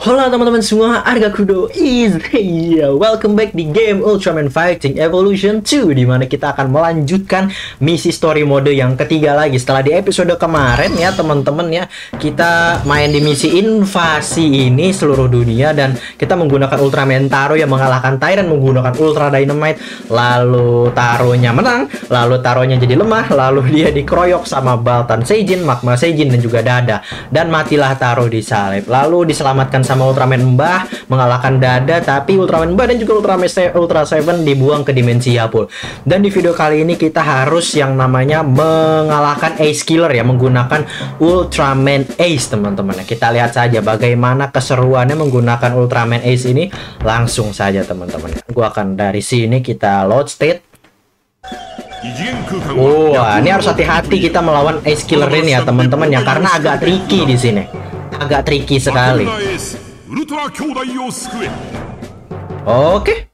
Halo teman-teman semua, Arga Kudo is here. Welcome back di game Ultraman Fighting Evolution 2 di mana kita akan melanjutkan misi story mode yang ketiga lagi setelah di episode kemarin ya teman-teman ya. Kita main di misi invasi ini seluruh dunia dan kita menggunakan Ultraman Taro yang mengalahkan Tyrant menggunakan Ultra Dynamite. Lalu Taronya menang, lalu Taronya jadi lemah, lalu dia dikeroyok sama Baltan Seijin, Magma Seijin dan juga Dada. Dan matilah Taro di salib. Lalu diselamatkan sama Ultraman Mbah mengalahkan Dada tapi Ultraman Mbah dan juga Ultraman Se Ultra Seven dibuang ke dimensi Yapul. Dan di video kali ini kita harus yang namanya mengalahkan Ace Killer ya menggunakan Ultraman Ace teman-teman. Kita lihat saja bagaimana keseruannya menggunakan Ultraman Ace ini langsung saja teman-teman. Gua akan dari sini kita load state Wah, ini harus hati-hati kita melawan Ace Killer ini ya teman-teman ya karena agak tricky di sini. Agak tricky sekali. Oke.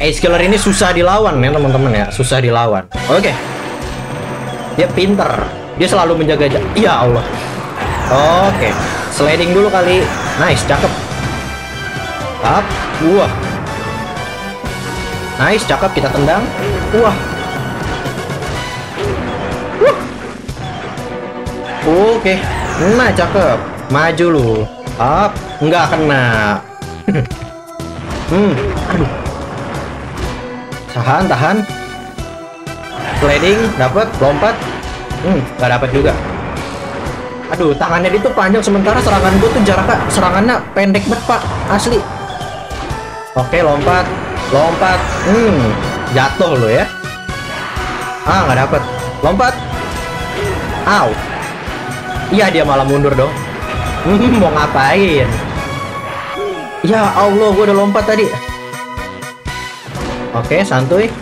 Ace Killer ini susah dilawan ya teman-teman ya, susah dilawan. Oke. Dia pinter. Dia selalu menjaga Ya Allah. Oke. Sliding dulu kali. Nice, cakep. Up. Wah. Nice, cakep kita tendang. Wah. Wah. Oke. Nah, cakep. Maju lu. Up. Enggak kena. hmm. Aduh. Tahan, tahan. Sliding, dapat, lompat. Hmm, nggak dapat juga. Aduh, tangannya itu panjang sementara serangan gue tuh jaraknya serangannya pendek banget, Pak. Asli. Oke, lompat. Lompat. Hmm, jatuh lo ya. Ah, nggak dapat. Lompat. Aw. Iya, dia malah mundur dong. Hmm, mau ngapain? Ya Allah, gue udah lompat tadi. Oke, santuy.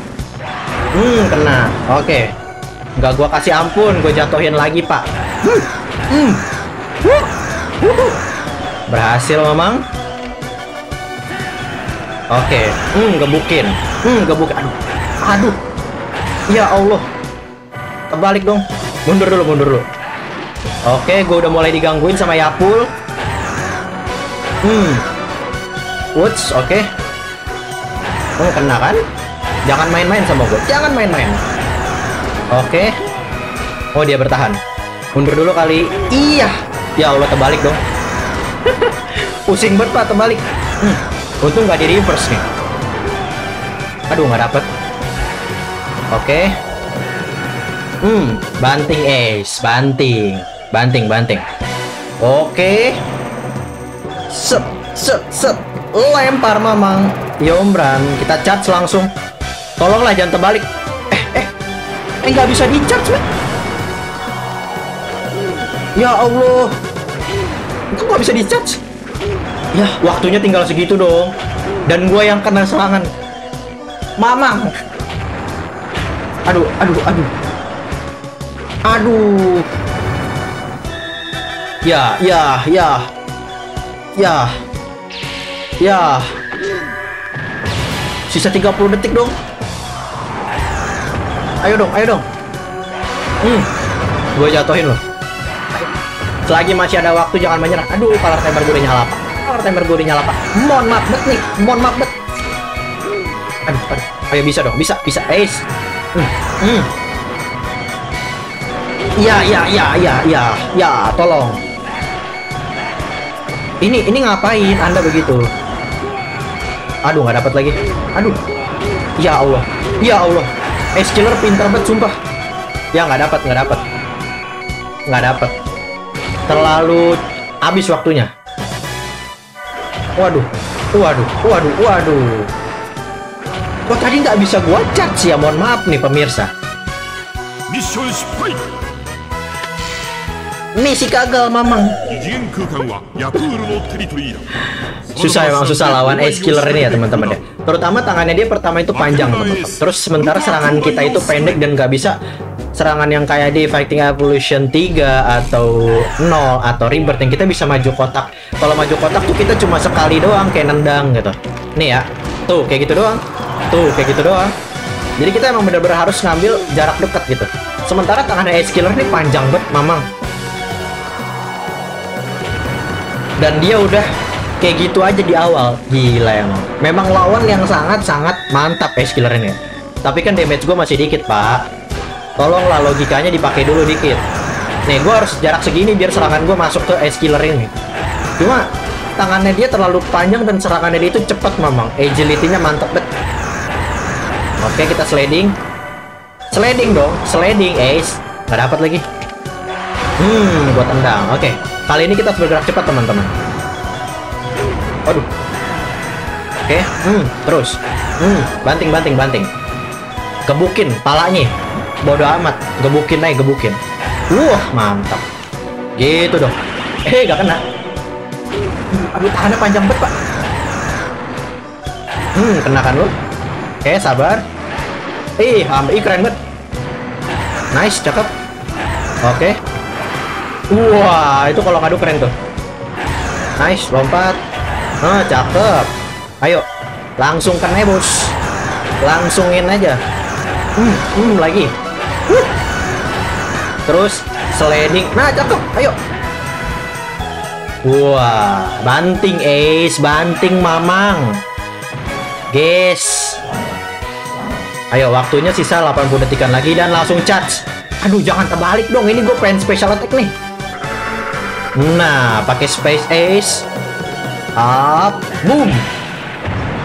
Hmm, kena. Oke. Nggak gue kasih ampun, gue jatuhin lagi, Pak. Hmm. Berhasil, Mamang. Oke. Hmm, gebukin. Hmm, gebukin. Aduh. Aduh. Ya Allah. Kebalik dong. Mundur dulu, mundur dulu. Oke, gue udah mulai digangguin sama Yapul. Hmm. Woods, oke. Okay. Oh, kena kan? Jangan main-main sama gue. Jangan main-main. Oke. Okay. Oh, dia bertahan. Mundur dulu kali. Iya. Ya Allah, terbalik dong. Pusing banget, Pak, terbalik. Hmm. Untung nggak di reverse nih. Aduh, nggak dapet. Oke. Okay. Hmm, banting ace, banting. Banting, banting. Oke. Okay. Set, set, set. Lempar mamang. Yombran, kita charge langsung. Tolonglah jangan terbalik. Eh, eh. Eh, bisa di charge, man. Ya Allah. Kok nggak bisa di charge? Ya, waktunya tinggal segitu dong. Dan gue yang kena serangan. Mamang. Aduh, aduh, aduh. Aduh. Ya, ya, ya. Ya. Ya. Sisa 30 detik dong. Ayo dong, ayo dong. Hmm. Gue jatuhin loh. Selagi masih ada waktu jangan menyerah. Aduh, color timer gue udah nyala, Pak. Color timer gue udah nyala, Pak. Mohon maaf bet nih. Mohon maaf bet. Aduh, aduh. Ayo bisa dong, bisa, bisa. Ace. Hmm. Hmm. Ya, ya, ya, ya, ya, ya, tolong. Ini, ini ngapain Anda begitu? Aduh, nggak dapat lagi. Aduh. Ya Allah. Ya Allah. Ace Killer pintar banget, sumpah. Ya, nggak dapat, nggak dapat. Nggak dapat. Terlalu habis waktunya. Waduh. Waduh, waduh, waduh. Kok tadi nggak bisa gua charge ya? Mohon maaf nih pemirsa. Misi gagal, Mamang. Susah emang susah lawan Ace Killer ini ya teman-teman ya. Terutama tangannya dia pertama itu panjang teman-teman. Terus sementara serangan kita itu pendek dan nggak bisa serangan yang kayak di Fighting Evolution 3 atau 0 atau Rebirth yang kita bisa maju kotak. Kalau maju kotak tuh kita cuma sekali doang kayak nendang gitu. Nih ya. Tuh kayak gitu doang. Tuh kayak gitu doang. Jadi kita emang bener-bener harus ngambil jarak dekat gitu. Sementara tangannya Ace Killer ini panjang banget, Mamang. dan dia udah kayak gitu aja di awal. Gila emang. Memang lawan yang sangat-sangat mantap ya skiller ini tapi kan damage gue masih dikit pak. Tolonglah logikanya dipakai dulu dikit. Nih gue harus jarak segini biar serangan gue masuk ke ice killer ini. Cuma tangannya dia terlalu panjang dan serangannya dia itu cepat memang. Agility-nya mantap bet. Oke kita sliding. Sliding dong. Sliding ace. Nggak dapat lagi. Hmm gue tendang. Oke kali ini kita bergerak cepat teman-teman Aduh. Oke, hmm, terus. Hmm, banting banting banting. Gebukin palanya. Bodoh amat, gebukin aja, gebukin. Wah, mantap. Gitu dong. Eh, gak kena. Hmm, aduh, tahannya panjang banget, Pak. Hmm, kena kan lu? Oke, sabar. Ih, hampir ih, keren banget. Nice, cakep. Oke. Wah, itu kalau ngadu keren tuh. Nice, lompat. Nah, cakep. Ayo, langsung kena bos. Langsungin aja. Hmm, hmm lagi. Huh. Terus sliding. Nah, cakep. Ayo. Wah, banting Ace, banting Mamang. Guys. Ayo, waktunya sisa 80 detikan lagi dan langsung charge. Aduh, jangan terbalik dong. Ini gue pengen special attack nih. Nah, pakai space ace Up, boom.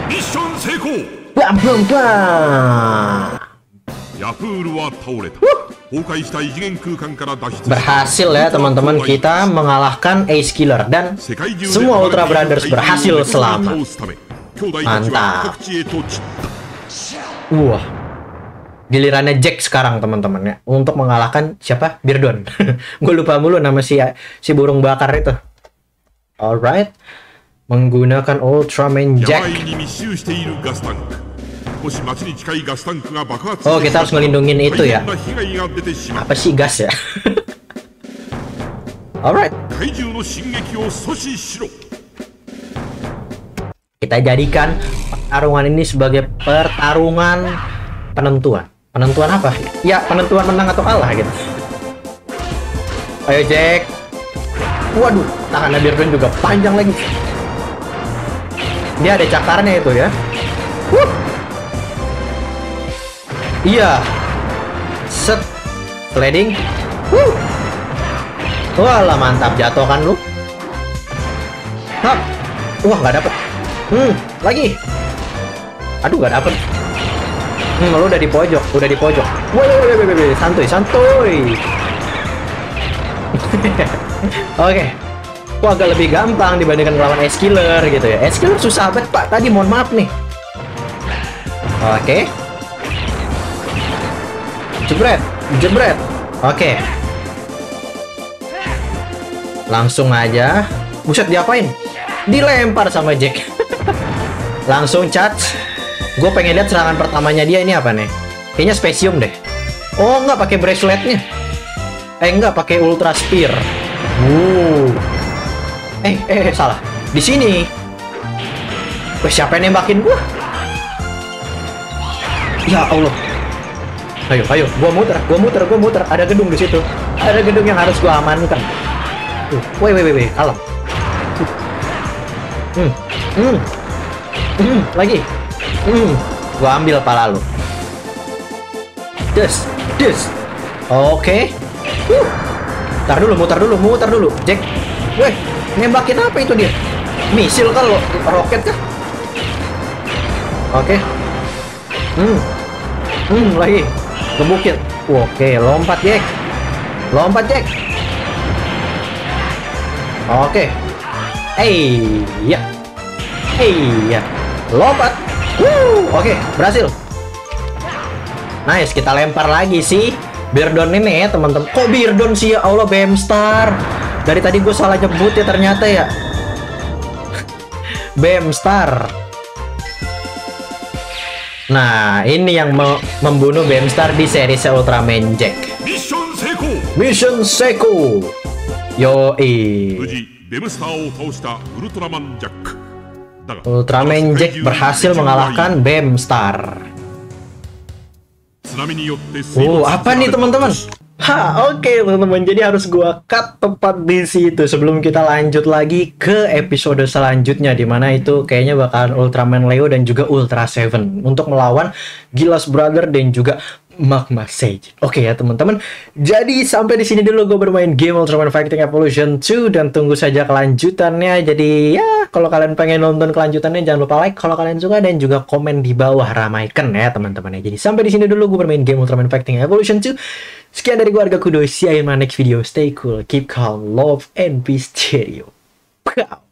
ミッション成功 Bam, bam, bam. ヤプールは倒れた崩壊した異次元空間から脱出し Berhasil ya teman-teman kita mengalahkan Ace Killer dan 世界中で semua Ultra Brothers berhasil 怪獣 selamat. を倒すため兄弟たちは各地へと散った Wah. Gilirannya Jack sekarang teman-teman ya untuk mengalahkan siapa? Birdon. Gue lupa mulu nama si si burung bakar itu. Alright. menggunakan Ultraman Jack. Oh, kita harus melindungi itu ya. Apa sih gas ya? Alright. Kita jadikan pertarungan ini sebagai pertarungan penentuan. Penentuan apa? Ya, penentuan menang atau kalah gitu. Ayo Jack. Waduh, tahanan Birdman juga panjang lagi. Dia ada cakarnya itu ya. Wuh. Iya. Set. Sliding. Wuh. Walah mantap jatuh kan lu. Hap. Wah nggak dapet. Hmm, lagi. Aduh nggak dapet. Hmm, lu udah di pojok, udah di pojok. Woi, woi, woi, woi, santuy, santuy. Oke. Wah, agak lebih gampang dibandingkan melawan Ice Killer gitu ya. Ice Killer susah banget, Pak. Tadi mohon maaf nih. Oke. Jebret, jebret. Oke. Langsung aja. Buset diapain? Dilempar sama Jack. Langsung charge. Gue pengen lihat serangan pertamanya dia ini apa nih? Kayaknya spesium deh. Oh, nggak pakai braceletnya. Eh, nggak pakai ultra spear. Wuh. Eh, eh, eh, salah. Di sini. Wah, siapa yang nembakin gua? Ya Allah. Ayo, ayo, gua muter, gua muter, gua muter. Ada gedung di situ. Ada gedung yang harus gua amankan. Woi, woi, woi, woi, kalem. Hmm, hmm, hmm, lagi. Hmm, gua ambil pala lu. Des, des. Oke. Huh. Tar dulu, muter dulu, muter dulu. Jack. Weh, nembakin apa itu dia? Misil kan lo, roket kah? Oke. Hmm. Hmm, lagi. Gebukin. Oke, lompat Jack. Lompat Jack. Oke. Eh, ya. Eh, ya. Lompat. Wuh, oke, berhasil. Nice, kita lempar lagi sih. Birdon ini ya, teman-teman. Kok Birdon sih ya Allah Bemstar? Dari tadi gue salah nyebut ya ternyata ya. Bemstar. Nah, ini yang me membunuh Bemstar di seri Ultraman Jack. Mission Seiko Mission Seiko Yo i. Ultraman Jack. Ultraman Jack berhasil mengalahkan Bemstar. Oh, apa nih teman-teman? Ha, oke teman-teman. Jadi harus gua cut tepat di situ sebelum kita lanjut lagi ke episode selanjutnya di mana itu kayaknya bakalan Ultraman Leo dan juga Ultra Seven untuk melawan Gilas Brother dan juga Magma Sage. Oke ya teman-teman. Jadi sampai di sini dulu gue bermain game Ultraman Fighting Evolution 2 dan tunggu saja kelanjutannya. Jadi ya kalau kalian pengen nonton kelanjutannya jangan lupa like kalau kalian suka dan juga komen di bawah ramaikan ya teman-teman ya. Jadi sampai di sini dulu gue bermain game Ultraman Fighting Evolution 2. Sekian dari keluarga Kudo, see you in my next video. Stay cool, keep calm, love, and peace stereo. Pow!